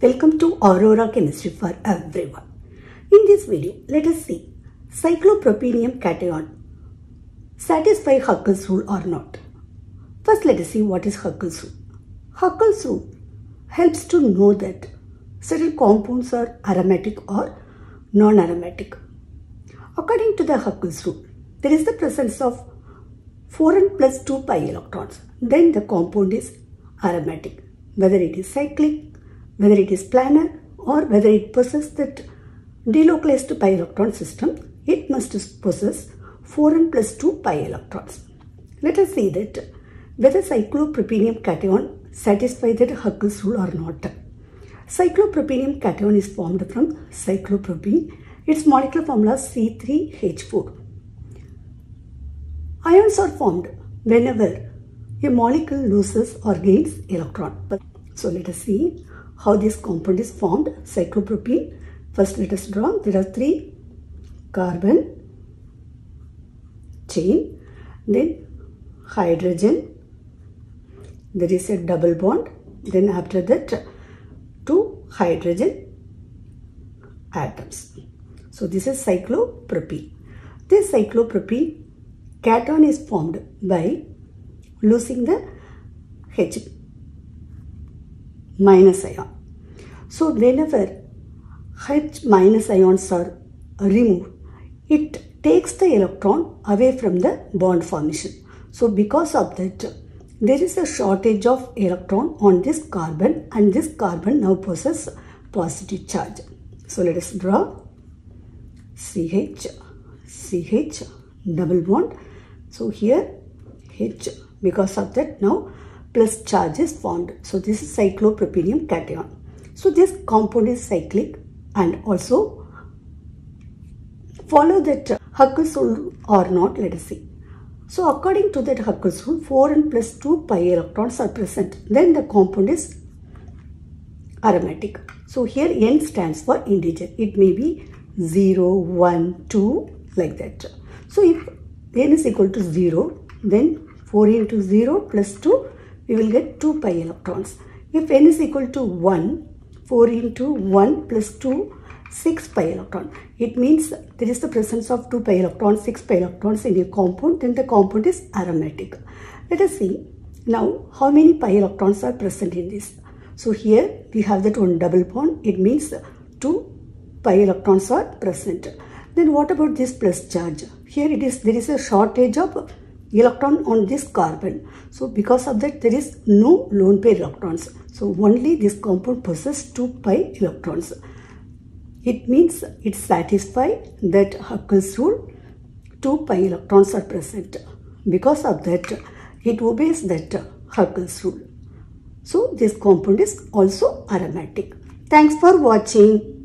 Welcome to Aurora Chemistry for everyone. In this video, let us see cyclopropenium cation satisfy Huckel's rule or not. First, let us see what is Huckel's rule. Huckel's rule helps to know that certain compounds are aromatic or non-aromatic. According to the Huckel's rule, there is the presence of 4n plus 2 pi electrons. Then the compound is aromatic, whether it is cyclic, whether it is planar, or whether it possesses that delocalized pi electron system, it must possess 4n plus 2 pi electrons. Let us see that whether cyclopropenium cation satisfy that Huckel's rule or not. Cyclopropenium cation is formed from cyclopropene. Its molecular formula is C3H4. Ions are formed whenever a molecule loses or gains electron. So let us see how this compound is formed. Cyclopropene. First let us draw. There are three carbon chain. Then hydrogen. There is a double bond. Then after that two hydrogen atoms. So this is cyclopropene. This cyclopropene cation is formed by losing the H minus ion. So whenever H minus ions are removed, it takes the electron away from the bond formation. So because of that, there is a shortage of electron on this carbon and this carbon now possesses positive charge. So let us draw CH, CH, double bond. So here H because of that now plus charge is formed. So this is cyclopropenium cation. So this compound is cyclic and also follow that Huckel's rule or not let us see. So according to that Huckel's rule 4n plus 2 pi electrons are present. Then the compound is aromatic. So here n stands for integer. It may be 0, 1, 2 like that. So if n is equal to 0 then 4 into 0 plus 2 we will get 2 pi electrons. If n is equal to 1 4 into 1 plus 2 6 pi electron. It means there is the presence of 2 pi electrons, 6 pi electrons in a compound, then the compound is aromatic. Let us see now how many pi electrons are present in this. So here we have that one double bond, it means 2 pi electrons are present. Then what about this plus charge? Here it is, there is a shortage of electron on this carbon. So because of that there is no lone pair electrons. So only this compound possesses 2 pi electrons. It means it satisfies that Huckel's rule 2 pi electrons are present. Because of that it obeys that Huckel's rule. So this compound is also aromatic. Thanks for watching.